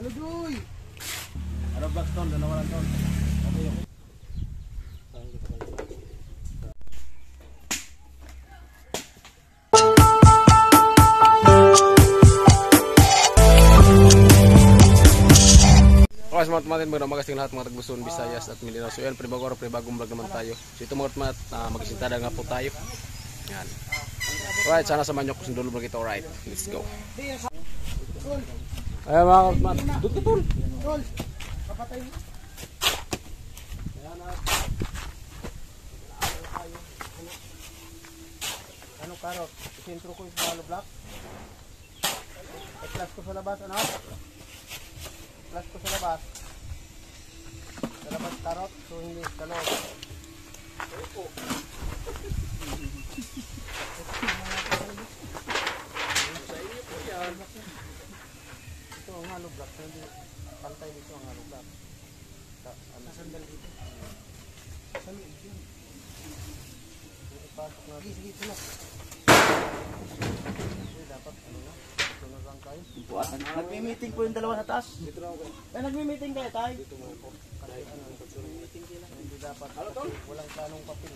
Ano doy? Ano Blackstone? Doon nawalan doon. Okay, okay. Okay, mga tumatin, magandang magasing lahat mga tagbuson, Visayas at Mindanao. So yan, pre-bago araw, pre-bagong vlog naman tayo. So ito mga tumat, uh, magisintada nga po tayo. Alright, sana samahan nyo kung sundulo vlog ito. Alright, let's go. Ayan mga tumat, tututol. Tol, kapatay mo. Ano karot? Sentro ko yung hollow block. I-plus ko sa labas, ano? Plus ko sa labas. Sa labas karot, so hindi sa loob. Ito ang hollow block, so hindi pantay dito ang hollow block. Sa, ano? Sandal dito. Sa loob yun. Ipasok natin. Sige, sige, tulak. Hindi, dapat ano na. Ito na lang tayo. Nagmi-meeting po yung dalawa sa taas. Dito na ako. Eh, nagmi-meeting kayo, tay? Dito mo ako. Kasi ano, hindi dapat kasi walang tanong papel.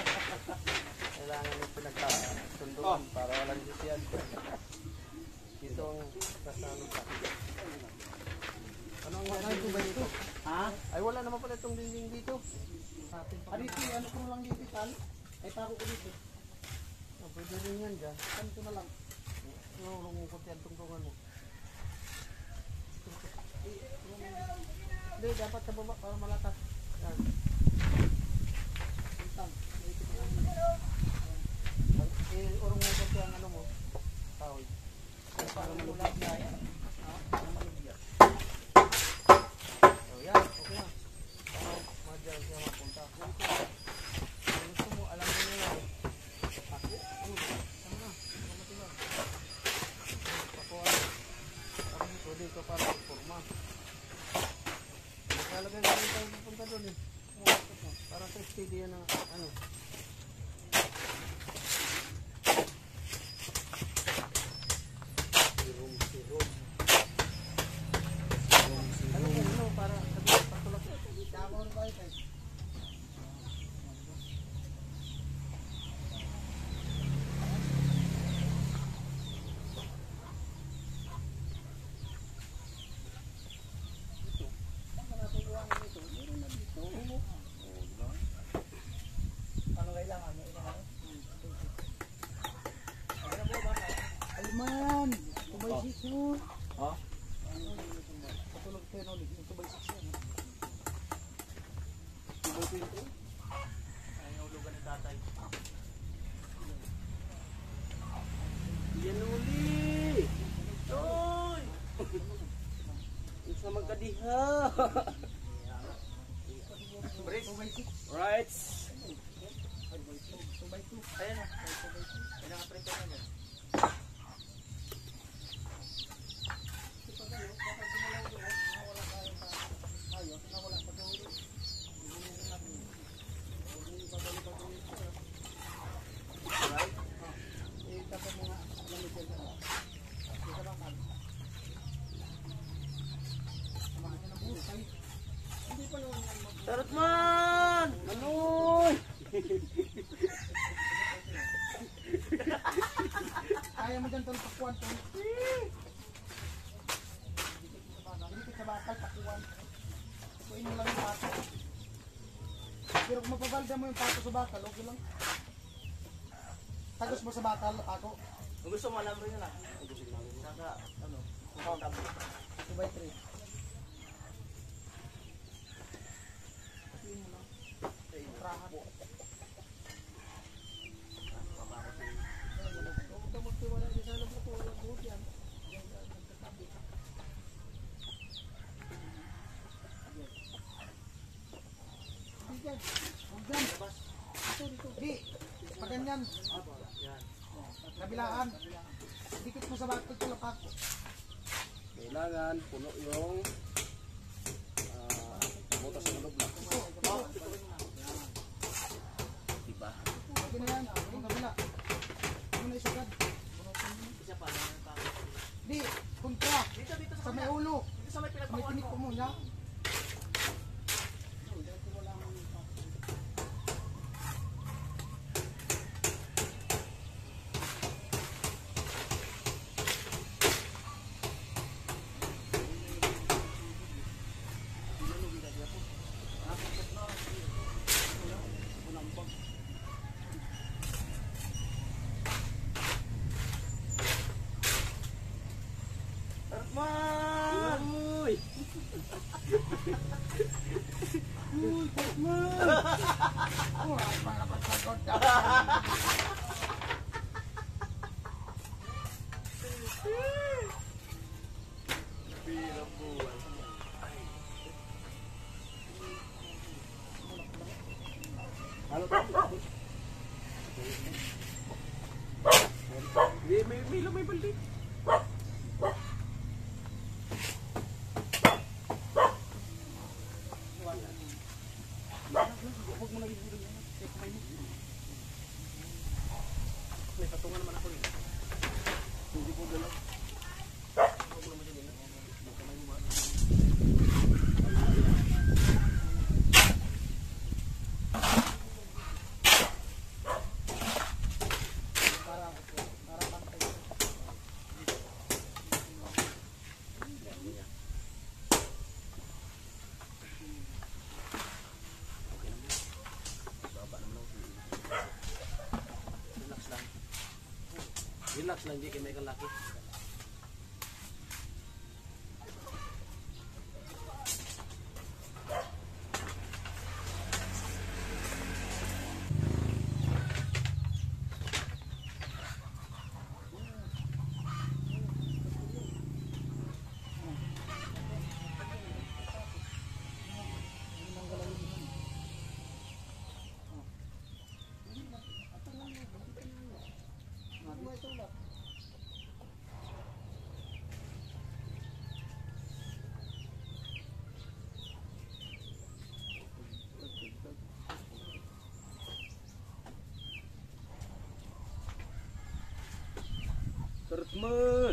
Kailangan yung pinagkasunduan para walang disyan. Dito ang kasano pa. Ano ang ano yung ba dito? Ha? Ay wala naman pala itong dinding dito. Ah, dito, ano ko lang dito, tal? Ay, pako ko dito. Oh, pwede rin yan dyan. Ko na lang? Mo kunti ang tungtungan mo. Hindi, dapat sa baba para malakas. Yan. Tintang. Eh, urong mo kunti ang ano mo. Kahoy. Para malulab na yan. Ha? Para malulab. So, yan. Okay na. Para madyan siya mapunta. Kung gusto mo, alam mo na yan. Ako? Ano? Sama na. Kamati lang. Pakuha. Tapos ito dito para forma. Nakalagay ko rin tayo pupunta doon eh. Para sa steady yan ang ano. Serum, serum. Ano yan, ano, para sabi patulak. Tama na tayo, tay? Ano kailangan mo? Kailangan Alman! Mo. Ha? Patulog tayo na ulit. Tumay six yan. Ayaw lugan ni tatay. Yan uli! Toy! Isa magkadiha! Right! Ayan na. Ayan ang prito na yan. Tarot man! Anoy! Kaya mo dyan tol pakuan tol. Dikit sa bakal pakuan. Pakuin mo lang yung pato. Pero kung mapabalda mo yung pato sa bakal, okay lang. Tagos mo sa bakal, pato. Kung gusto mo, alam rin na. Saka, ano, up. 2 by 3. Rahat. Huwag ka magtiwala din sa alam ko, walang buhok yan. Huwag dyan. Dito, dito. Di, paganyan. Kabilaan. Dikit mo sa bakal tol, pato. Kailangan puno yung ah, butas ng loob lang. Diba? Sige na yan. Yung kabila. Ano na isagad? Di, kontra. Dito, dito Sa may may ulo. Sa may Sa may pinagpakuan tinik ko muna. May, may, may, may baldi. May Relax lang, di kayo may Hmm.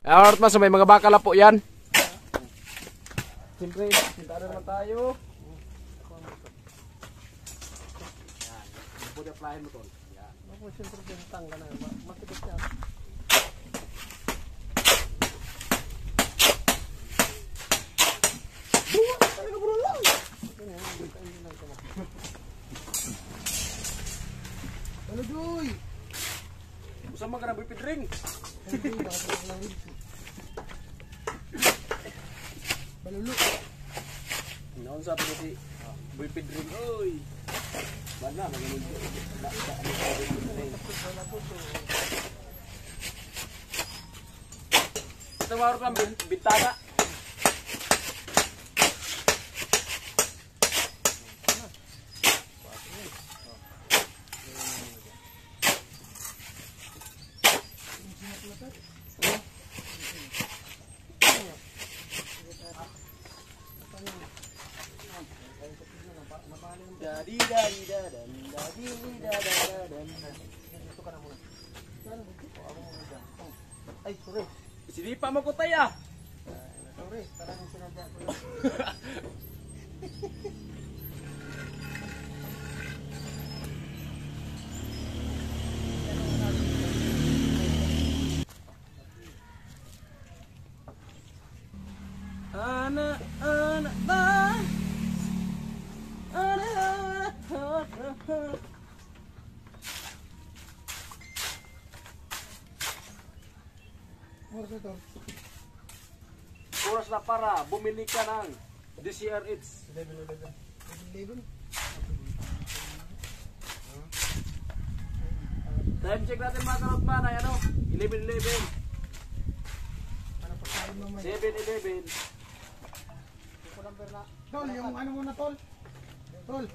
Alright mas, may mga bakal po yan. Siyempre, sinta na naman tayo. Yan. Pwede applyin mo to. Yan. Ako siyempre bintang ka na. ma- Makikita siya. Ka na pidring. Balulu. Naon sabi ko si Boy Pedring, oy. Bana, magaling. Da, da, ano sa Boy Pedring. Ito marot lang, bin- bintana. Dadi dadi dadan, dadi dada dadan. Dito ka na muna. Saan? Dito. Ako muna dyan. Oh. Ay, sorry. Sinipa mo ko taya. Sorry. Parang sinadya ko ito. Oras na para bumili ka ng DCR It's. 11-11. 11. Time check natin mga karotman ay ano? 11-11. Ano pa tayo mamaya? 7-11. Ito lang perla. Tol, yung ano muna, Tol? Tol,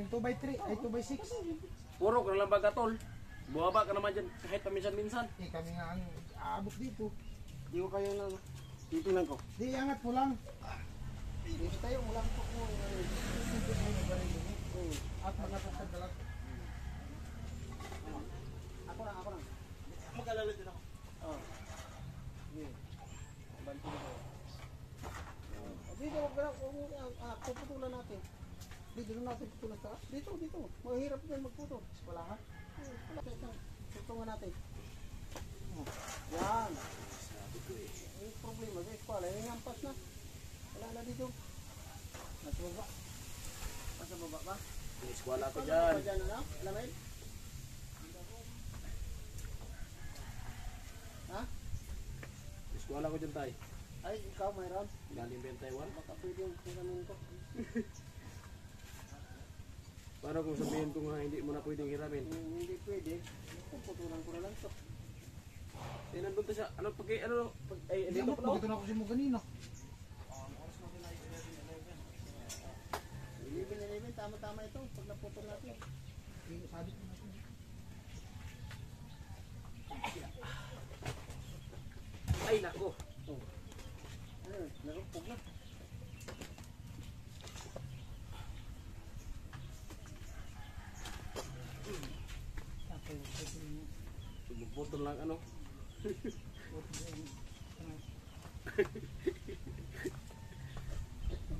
yung 2x3, ay 2x6. Puro ka lang baga tol. Buwaba ka naman dyan kahit paminsan-minsan. Eh, kami nga ang aabot dito. Di ko kayo nang titingnan ko. Di, angat mo lang. Dito tayo, wala ko po. At mga pagkadalat. Ako lang, ako lang. Mag-alala din ako. Oh. Sige. Bantu na kayo. Dito, wag na, ah, ah, puputulan natin. Dito na natin putulan sa, dito, dito. Mahirap din magputol. Wala ha? Wala. Tutungan natin. Oh. Yan. May problema sa eskwala, yung hampas na. Wala na dito. Nasa baba. Nasa baba ba? Eskwala ko Nasa dyan. baba dyan, ano? Lamay? Ha? Eskwala ko dyan tay. Ay, ikaw mayroon? Galing ba yung Taiwan? Baka pwede yung hiramin ko. Paano kung sabihin ko nga hindi mo na pwedeng hiramin? Kung hindi pwede, puputulan ko na lang to. Eh, nandun to siya. Ano, pag, ano, pag, ay, dito pala. na ako siya mo ganina. Ilibin na ilibin, tama-tama ito. Pag naputol natin. Sabi ko natin. Ay, nako. Ano? Narupog na. Butol lang ano.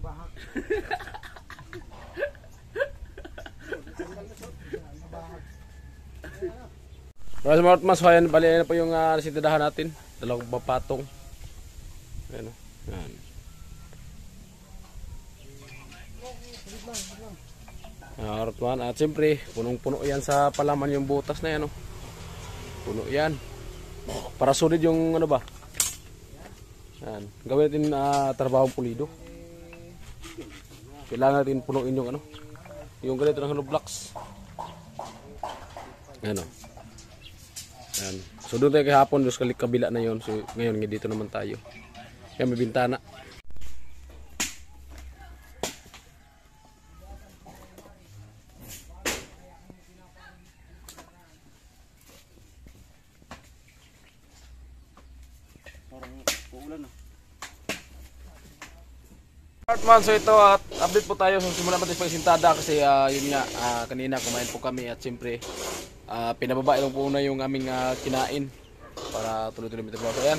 Bahak. Mga smart mas, ayan, bali na po yung uh, nasintindahan natin. Dalawang papatong. Ayan o. Ayan. Ah, Rotman. At siyempre, punong-puno yan sa palaman yung butas na yan. Oh. Puno yan. Para sulit yung ano ba? Yan. Gawin natin uh, trabahong pulido. Kailangan natin punuin yung ano. Yung ganito ng hollow blocks. Ano. Yan. So doon tayo kahapon, doon sa kabila na yon. So ngayon, nga dito naman tayo. Yan, may bintana. Partman, so ito at update po tayo. So simulan natin pagsintada kasi ah, yun nga, ah, kanina kumain po kami at siyempre ah, pinababa lang po na yung aming ah, kinain para tuloy-tuloy may trabaho. So ayan,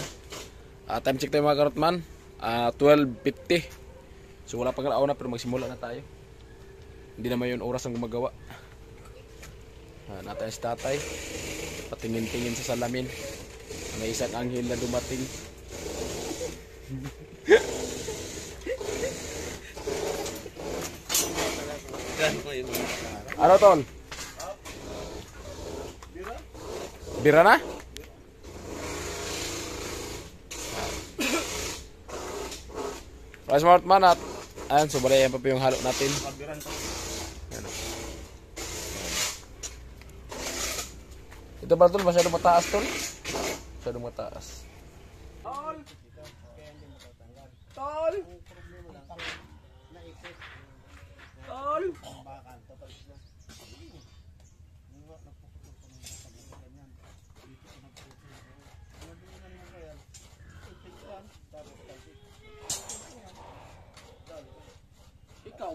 Ah, time check tayo mga karotman, Ah, 12.50. So wala pang na pero magsimula na tayo. Hindi naman yun oras ang gumagawa. Ah, natay si tatay, patingin-tingin sa salamin. May isang anghel na dumating. Ano ton? Bira na? Rice Mart man at ayan, so bali yan pa po yung halo natin. Ito ba tol? Masyado mataas tol? Masyado mataas.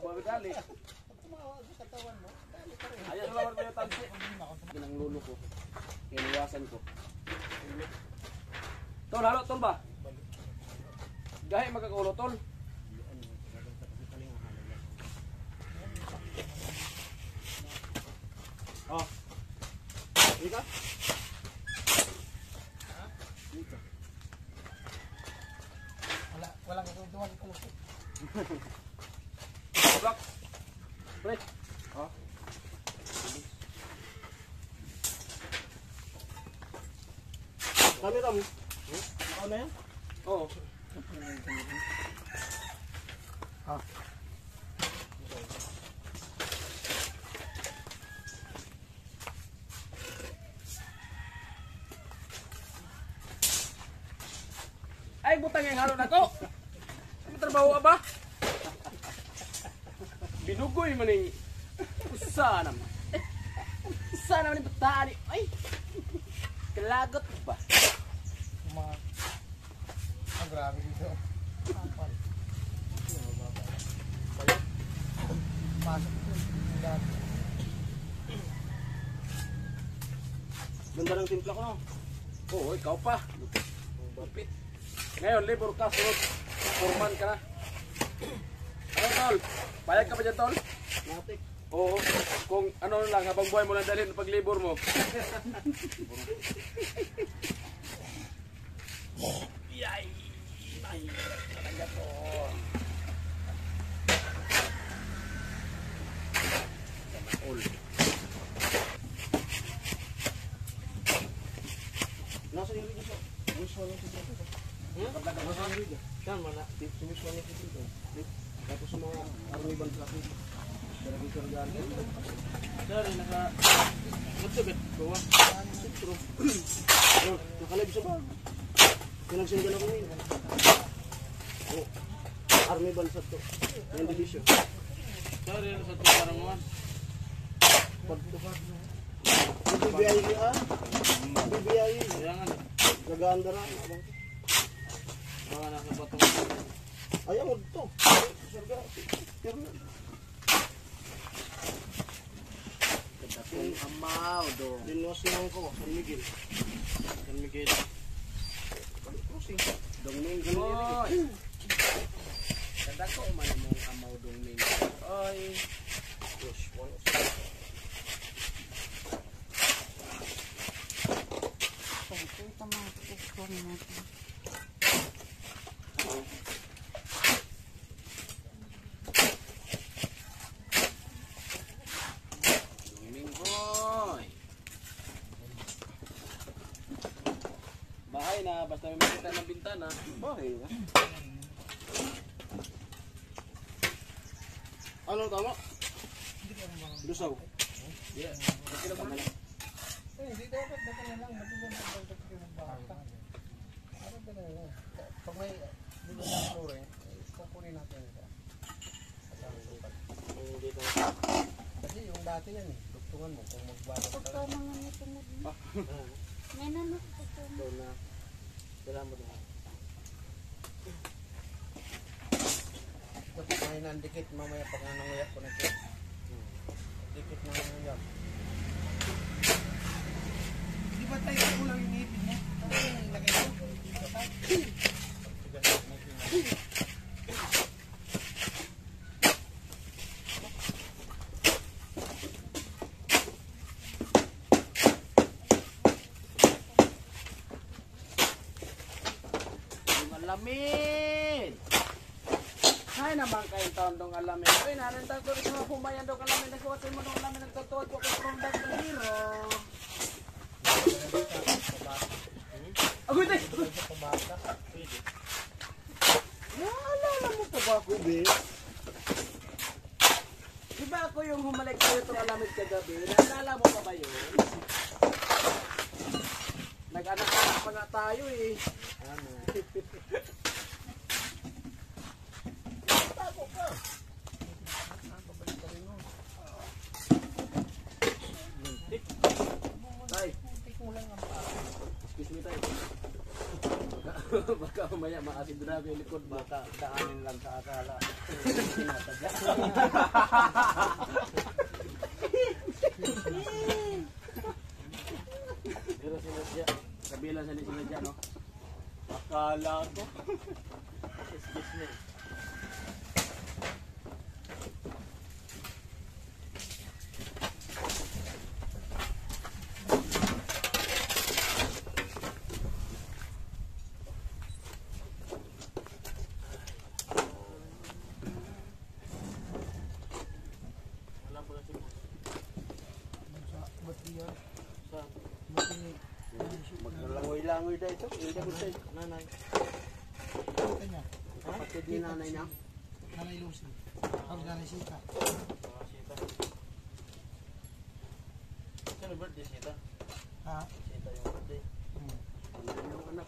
Ikaw ba dali? Ayan lang ako yung talsi. Yan ang lulo ko. Iniwasan ko. Tol, halo tol ba? Gahe magkakaulo tol. Oh. Ika? Wala, walang katutuan ko. Block. Pre. Oh. Kami ram. Ikaw na yan? Oo. Halo na ko. Trabaho ka ba? Binugoy man yung usa naman. Usa naman yung bataan eh. Ay, kalagot ba? Mga... Ang grabe dito. Pasok. Ganda ng timpla ko? Oo, ikaw pa. Bapit. Ngayon, labor ka, sunod. Foreman ka na. Ano, tol? Payag ka pa dyan, tol? Matik. Oo. Kung ano lang, habang buhay mo lang dalhin pag labor mo. Yay! Ay, talaga to. Sana all. Nasa yung rin ito. Sumiswa lang si Dito. Nasa yung rin. Yan, mana. Sumiswa lang si Dito. Tapos mga army band kasi. Dalagay ka rin yan. Sir, naka... What's up, Bawa. Sentro. Oh, nakalib sa bag. Pinagsinggan ako ngayon. Oh, army band sa to. Yung division. Sir, yun sa tumarang mo. Pagtukat. BBI ah. BBI. Kaya nga, na. Abang. baka nasa batong. Ayaw mo dito. Pero Yung amaw do. Dinuwas na ako. San Miguel. San Miguel. Crossing. Dongming Oy! Ganda ko man mong amaw dongming. Oy! Push. Wala. Ito mga kukuha natin. Basta may makita ng bintana. Bahay na. Ano tama? Lusaw. Yeah. Okay lang Eh, hindi dapat baka na lang. Matuloy na dapat yung baka. Ano ba na lang? Pag may dito na flore, eh, kukunin natin ito. Hindi na. Kasi yung dati yan eh. Dugtungan mo kung magbalot ka Pagka lang. mga natunod mo. Ah, May Dala mo. Ito, may nandikit mamaya pag nanunguyak ko na ito. Dikit na nanunguyak. Di ba tayo kulang yung ngipin mo? Ano yung lagay mo? Yung alamin! Ay naman kayong taon dong alamin. Uy, narin tayo ko sa mga pumayan dong alamin. Nagkuwatin mo dong alamin. Nagtutuot ko kay Promdag ng hero. Agoy, tay! Sa pabata. Naalala mo pa ba ako, be? Di ba ako yung humalik sa'yo itong alamid kagabi? Naalala mo pa ba yun? Nag-anak-anak pa nga tayo eh. Ano? Tay. Excuse me, tay. Baka, mamaya maasid grabe yung likod mo. Baka daanin lang sa akala. Sinasadya. Pero sinadya. Kabilang sa sinadya, no? Akala ko. Excuse me. Wala po na si boss. Ba't yan? Sa Matinig. Na ito. Hindi ko sa'yo. nanay. Kanya. Kapatid ni nanay niya. Nanay Lucy. Organisita. Mga sita. Sino birthday sita? Ha? Sita yung birthday. Hmm. Nandiyan yung anak.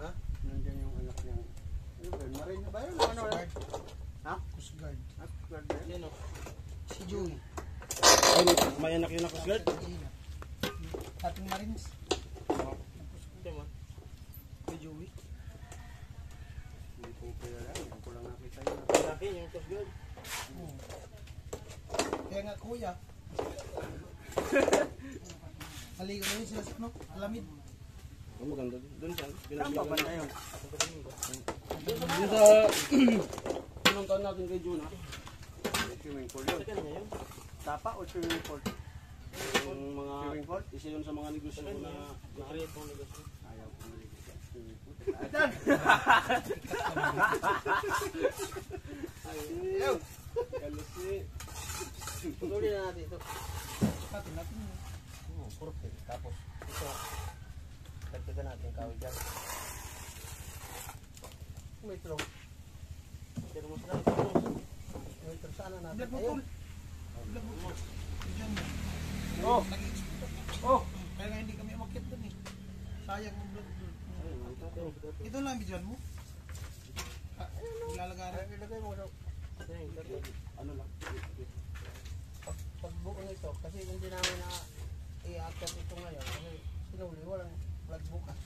Ha? Nandiyan yung anak niya. Ano ba? Marin na ba yun? Ano? Coast Guard. Ha? Coast Guard. Guard na yun? Si Joey. Ay, may anak yun ako guard? Ina. Ating Marines. Hindi man. Si Joey. Hindi ko kaya lang. Hindi ko lang nakita yun. Laki yung Coast Guard. Hmm. Kaya nga kuya. Maligo na yun sila sa ano, alamid. Ang maganda. Doon siya. Saan ba banda yun? Doon sa... Pinuntahan natin kay Juna. Swimming pool yun. Tapa o swimming pool? Yung mga... Swimming pool? Isa yun sa mga negosyo na... Na-create ng negosyo. Ayaw ko maligo sa swimming pool. Ayaw! Kalisi. Tuloy na natin ito. Natin natin yun. Oh, perfect. Tapos ito, dagdagan natin kawin dyan. May tulong. Pero mas lang ito. May Black mo tol. Black mo. Oh! Oh! Kaya nga hindi kami umakit dun eh. Sayang yung blood doon. Ito lang ang bidyan mo. Ah, Lalagaran. Ilagay mo daw. Ano lang. Pag, pagbuo nito, kasi hindi namin na i-accept ito ngayon. Kasi sinuli, walang blood bukas.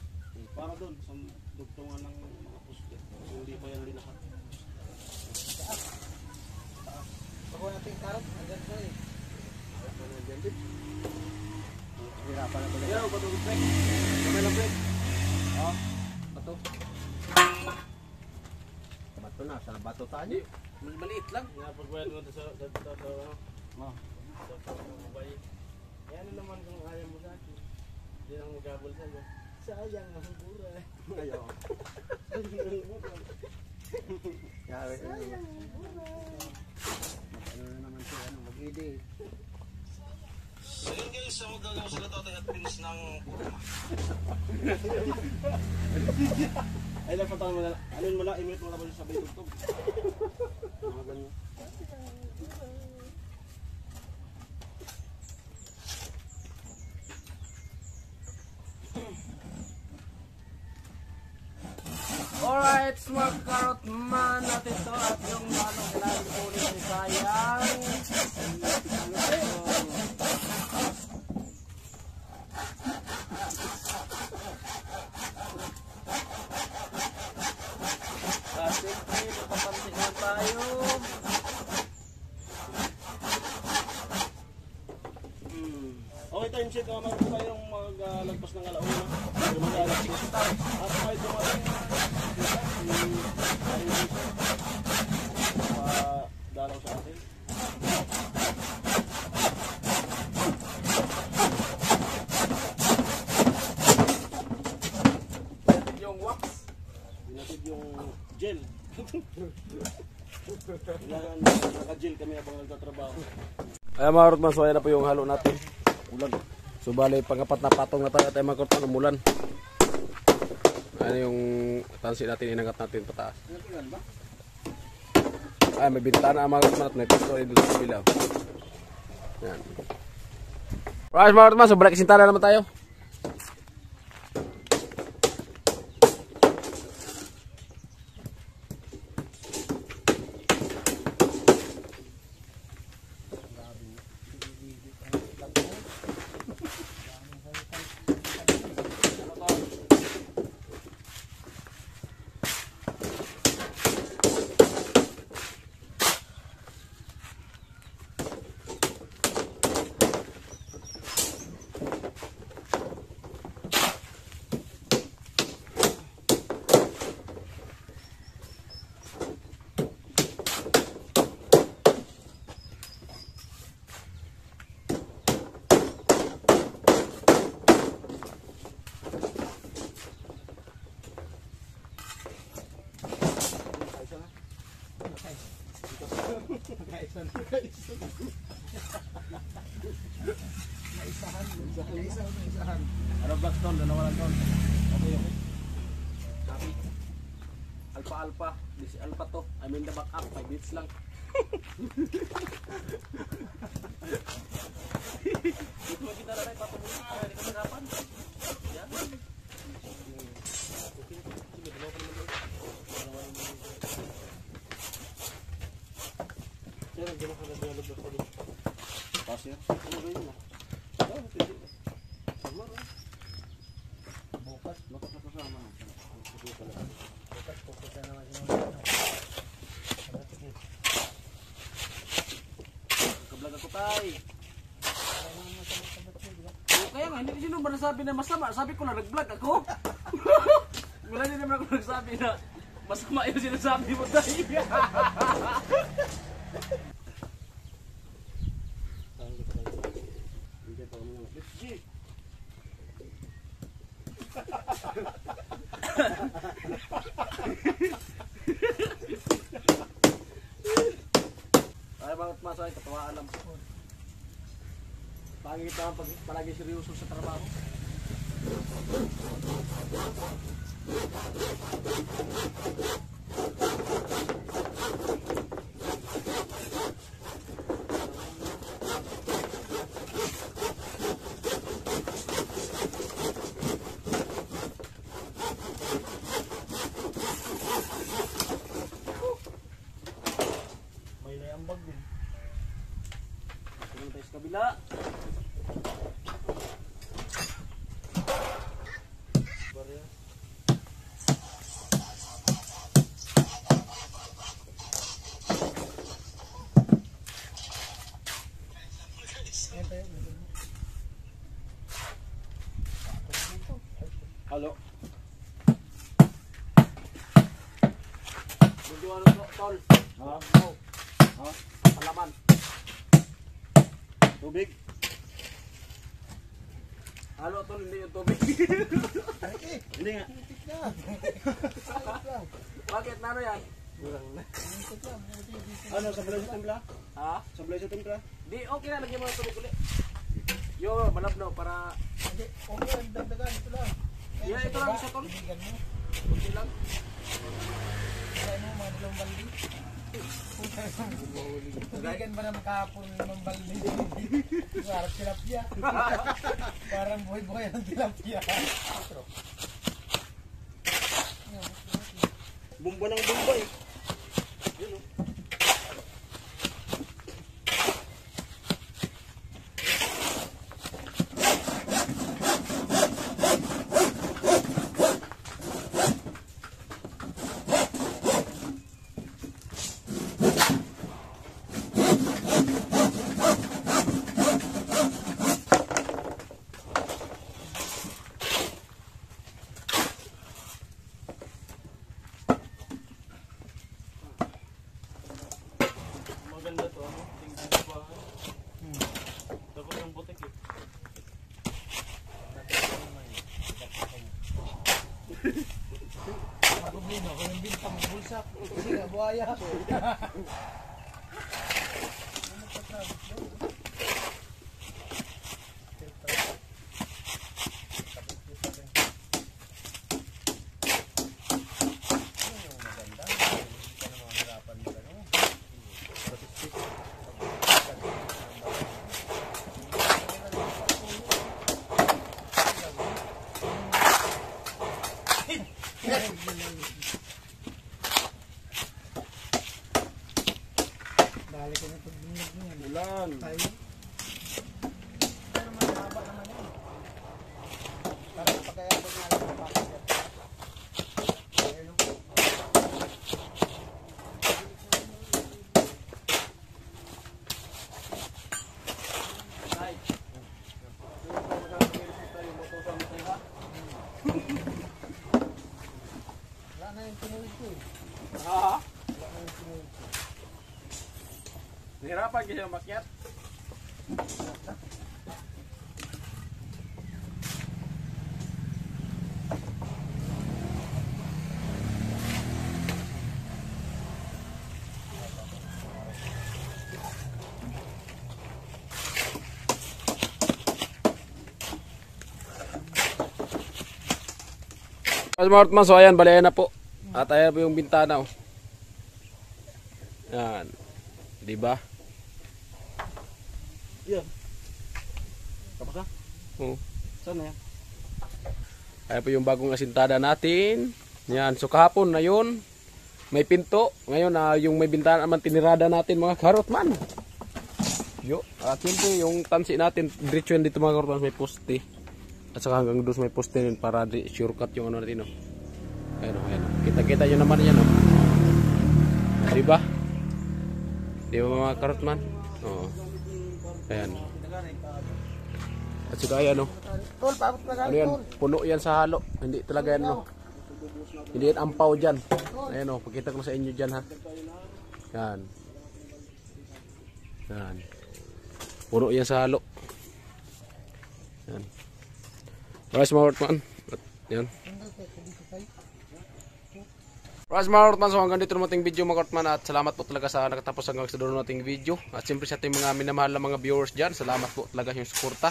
Para doon sa dugtungan ng mga puste. Hindi pa yan linakat. Pag natin yung karot, agad na eh. Hirapan na pala. Yo, bato break. Kamay lang break. Oh, bato. Bato tayo. Maliit lang. Nga pagbayad mo sa sa sa sa ano. Oh. Sa pagbayad. Eh ano naman kung ayaw mo sa akin. Hindi lang magabol sa'yo. Sayang ang bura. Ayaw. Kaya, Ano na naman siya, ano, mag-edit. So yun guys, so magagawa sila tatay at pins ng Ay, dapat mo na, ano mo na, imit mo na ba sa sabay tugtog? Mga ganyan. Alright, smart carrot man natin to at yung ano kailangan po ni sayang. Kasi tayo. Hmm. Okay, time check. Uh, meron tayong maglagpas ng alauna. Mag-alagpas tayo. At may dumating uh, dalaw sa atin. Yung wax. Pinatid yung gel. Kailangan naka-gel kami habang nagtatrabaho. Ay mga Rotman, so ayan na po yung halo natin. Ulan. So bali, pangapat na patong na tayo at ay mga Rotman, umulan. Ano yung tansi natin, inangat natin pataas. Ay, may bintana ang mga Rotman at may pistoy dito sa bilaw. Yan. Right mga Rotman, so balik sintana naman tayo. Nasabi na masama? Sabi ko na nag-vlog ako. Wala din naman ako nagsabi na masama yung sinasabi mo tayo. Ay, bakit masay? Katawaan lang. Pangit naman pag palagi seryoso sa trabaho. Thank you. Tubig. Halo tol, hindi yung tubig. hindi nga. Bakit na ano yan? Ano, sablay sa templa? Ha? Sablay sa templa? Di, okay na, lagyan mo ng tubig ulit. Yo, malabnaw para... Hindi, okay lang, dagdagan ito lang. Yeah, ito lang isa tol. Okay lang. Kaya mo, mga dalawang baldi. Ibigan ba naman kahapon ng baldi? Parang tilapia. Parang buhay-buhay ng tilapia. Bumba ng bumba eh. Maganda to, ano? Tingnan sa bahay. Tapos yung butik eh. Ang problema, kung yung bintang bulsak. Kasi nga, Dali ko na yan. Ulan. Tayo. Pero mahaba naman yan. Parang pagkayabang nga lang ang bakit yan. Ayun, no? Nay. Yung pa magkakaroon tayo, matusan mo tayo ha? Wala na yung tinuloy ko eh. Ha? Wala na yung tinuloy ko. Nahirapan kasi umakyat. Smart man, so ayan, balayan na po. At ayan po yung bintana. Oh. Yan. Di ba? Yan. Tapos na? Oo. Saan na yan? Ayan po yung bagong asintada natin. Yan. So kahapon na yun. May pinto. Ngayon na yung may bintana naman tinirada natin mga karot man. Yo. At yun po yung tansi natin. Diretso yan dito mga karot man. May poste. At saka hanggang doon may poste din para shortcut yung ano natin. Oh. Ayan o. Ayan, oh. Kita-kita nyo naman yan. Oh. Di ba? Di ba mga karot man? Oo. Ayan. At saka ayan, no. Na Ano yan? Puno yan sa halo. Hindi talaga yan, no. Hindi yan ampaw dyan. Ayan, no. Pakita ko sa inyo dyan, ha. Yan. Yan. Puno yan sa halo. Yan. Rice mga Hortman. Yan. Rice mga. So hanggang dito naman ating video mga Hortman. At salamat po talaga sa nakatapos hanggang sa dulo nating video. At siyempre sa ating mga minamahal na mga viewers dyan. Salamat po talaga yung suporta.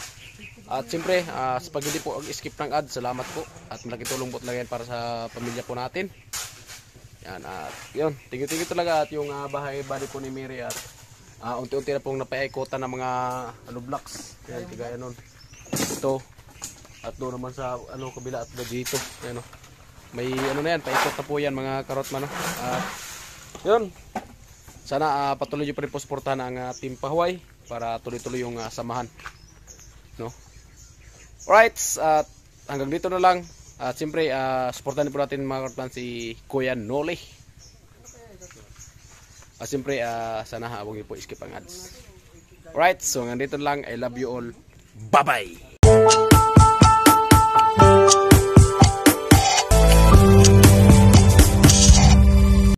At siyempre, ah, sa pag hindi po skip ng ad, salamat po. At malaking tulong po talaga yan para sa pamilya po natin. Yan, at yun, tingin tingin talaga at yung ah, bahay bali po ni Mary at ah, unti-unti na pong napaikotan ng mga ano blocks. Yan, kagaya nun. Ito. At doon naman sa ano kabila at dito. Yan o. May ano na yan, paikot na po yan mga karot man. no? At yun. Sana ah, patuloy nyo pa rin po suportahan ang ah, Team Pahuay para tuloy-tuloy yung ah, samahan. No? Alright, at hanggang dito na lang. At siyempre, uh, supportan din po natin mga kartan si Kuya Noli. At siyempre, ah, sana huwag niyo po skip ang ads. Alright, so hanggang dito lang. I love you all. Bye-bye!